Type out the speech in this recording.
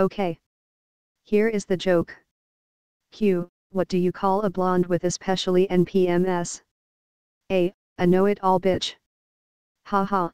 Okay. Here is the joke. Q, what do you call a blonde with ESP and PMS? A, a know-it-all bitch. Ha ha.